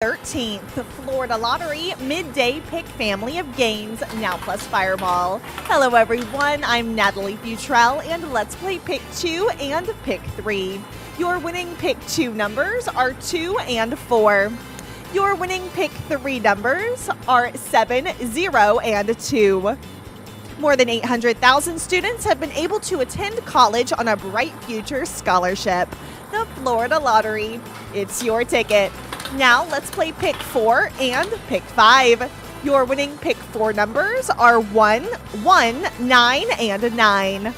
13th, Florida Lottery Midday Pick Family of Games, now plus Fireball. Hello everyone, I'm Natalie Futrell and let's play Pick 2 and Pick 3. Your winning Pick 2 numbers are 2 and 4. Your winning Pick 3 numbers are 7, 0, and 2. More than 800,000 students have been able to attend college on a Bright Future scholarship. The Florida Lottery. It's your ticket. Now let's play pick four and pick five. Your winning pick four numbers are one, one, nine, and nine.